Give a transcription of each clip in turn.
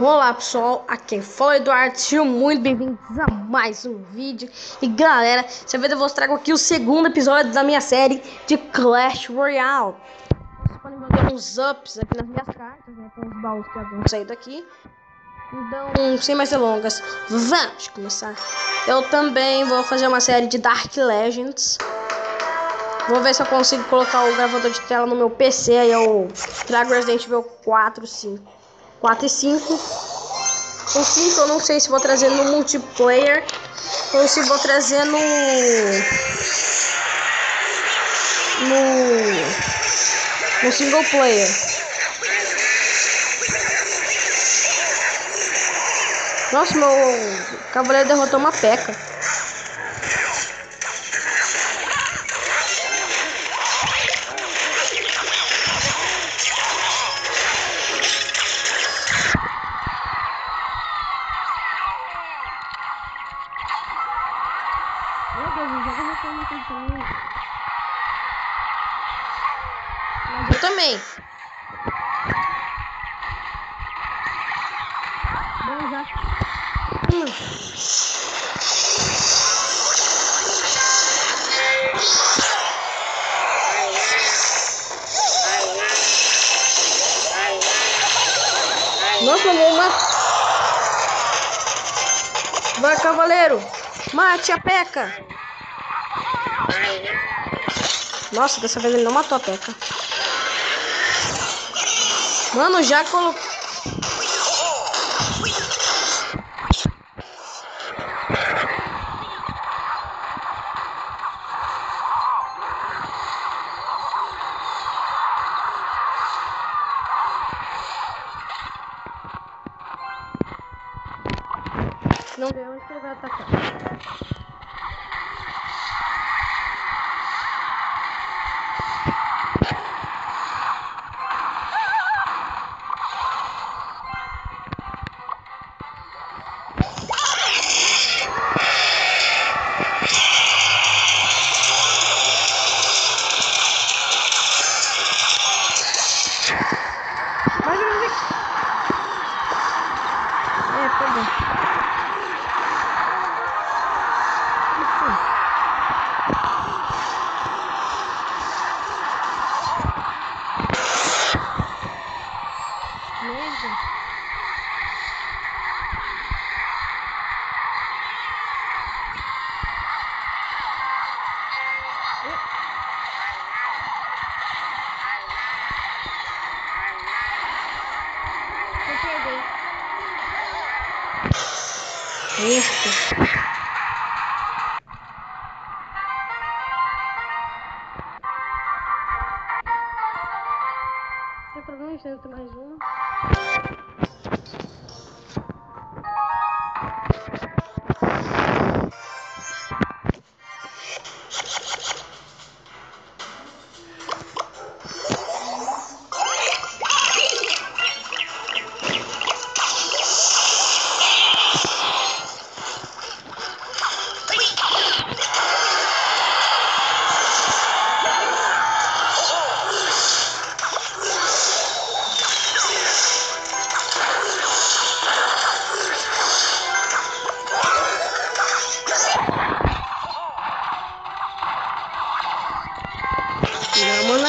Olá pessoal, aqui é Fala Eduardo, sejam muito bem-vindos a mais um vídeo. E galera, dessa vez eu vou trago aqui o segundo episódio da minha série de Clash Royale. Vocês podem uns ups aqui nas minhas cartas, né, tem uns baús que haviam saído aqui Então, sem mais delongas, vamos começar. Eu também vou fazer uma série de Dark Legends. Vou ver se eu consigo colocar o gravador de tela no meu PC, aí eu trago Resident Evil 4, 5 4 e 5. O 5 eu não sei se vou trazer no multiplayer ou se vou trazer no. No. No single player. Nossa, meu cavaleiro derrotou uma peca. Vou matar. Vai, cavaleiro. Mate a peca. Nossa, dessa vez ele não matou a Peca. Mano, já colocou. Deu onde ele vai atacar. Este. Tem problema, tem mais uma.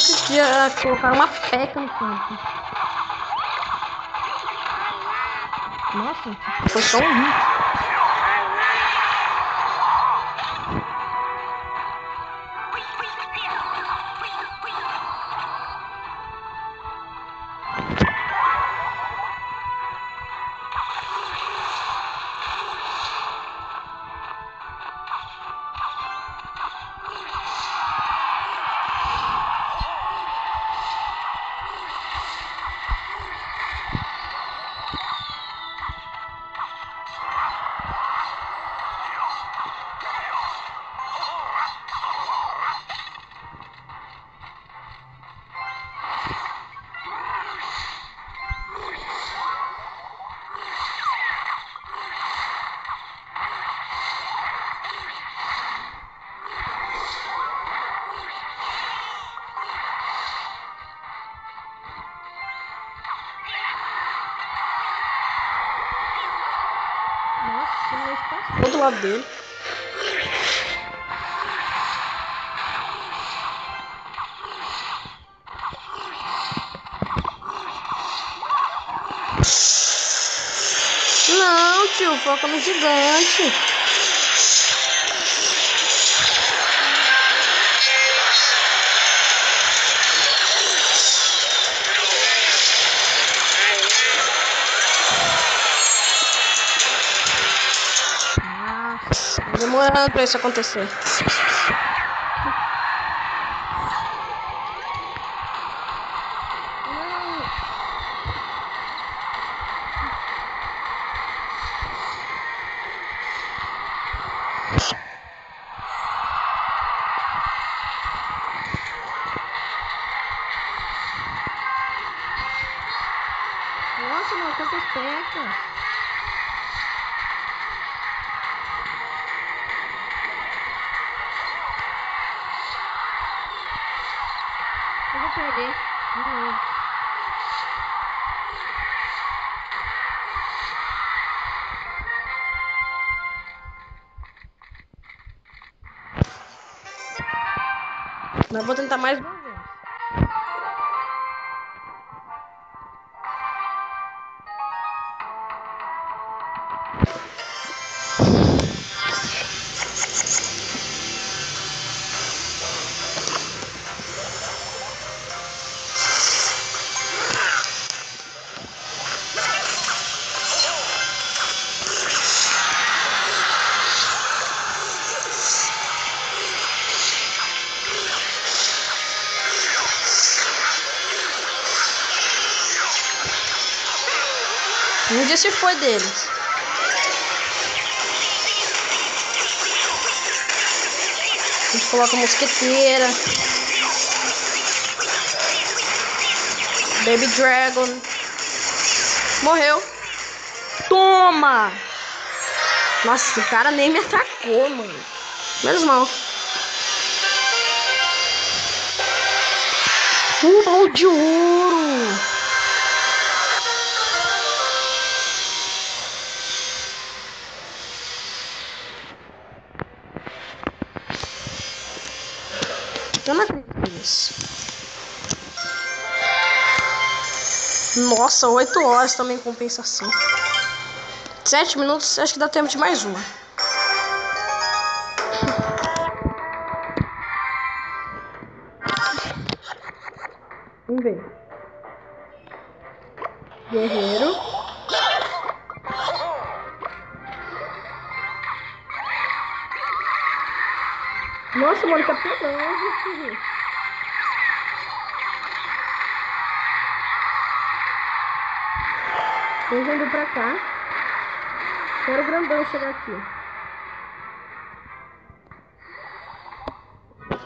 Mano, que dia colocaram uma peca no campo. Nossa, foi só um hit. Do lado dele. Não, tio, foca no gigante. Demorando pra isso acontecer. Eu vou perder. De. Mas vou tentar mais uma vez. Dia se foi deles. A gente coloca mosqueteira. Baby Dragon. Morreu. Toma! Nossa, o cara nem me atacou, mano. Menos mal. Um baú de ouro. Eu não acredito nisso. Nossa, 8 horas também compensação. 7 minutos, acho que dá tempo de mais uma. Vamos ver. Guerreiro. Nossa, mano, tá pegando. Vem vindo pra cá. Quero o grandão chegar aqui.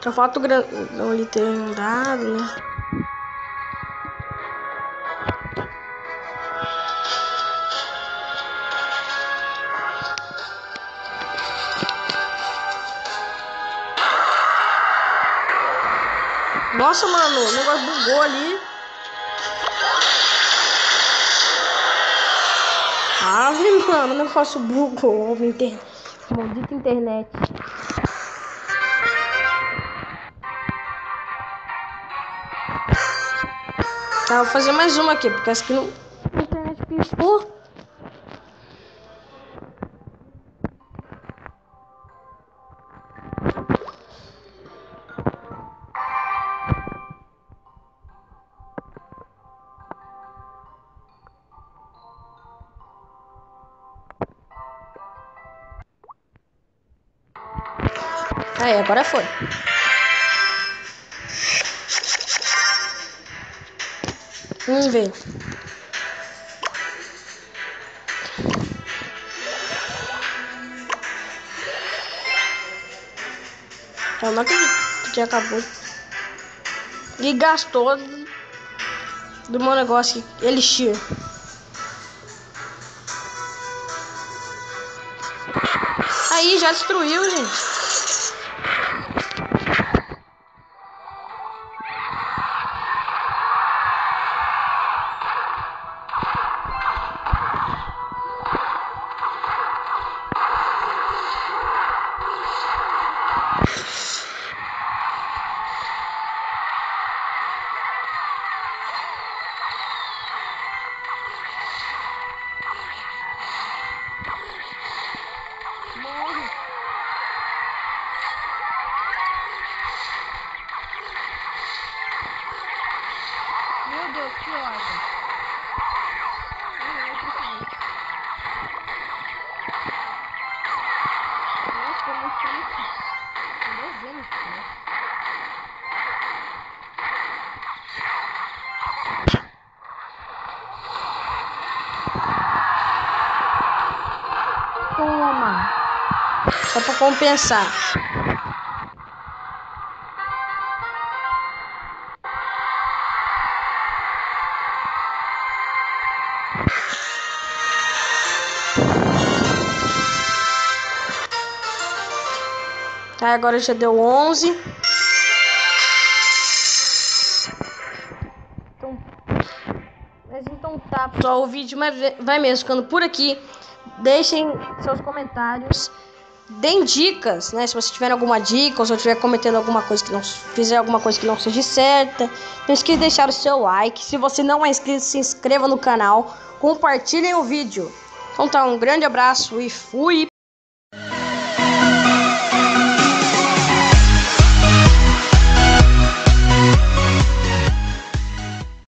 Só falta o grandão ali ter andado, né? Nossa, mano, o negócio bugou ali. Ave, mano, o negócio bugou. Maldita internet. Tá, vou fazer mais uma aqui, porque essa aqui não. Aí, agora foi. Vamos ver. Eu não acredito que acabou. E gastou do meu negócio Elixir. Aí, já destruiu, gente. Toma. Só pra compensar. Tá, agora já deu 11. Então, mas então tá, pessoal, o vídeo vai mesmo ficando por aqui. Deixem seus comentários. Deem dicas, né? Se você tiver alguma dica ou se eu estiver cometendo alguma coisa que não fizer alguma coisa que não seja certa, não esqueça de deixar o seu like. Se você não é inscrito, se inscreva no canal, compartilhem o vídeo. Então tá, um grande abraço e fui!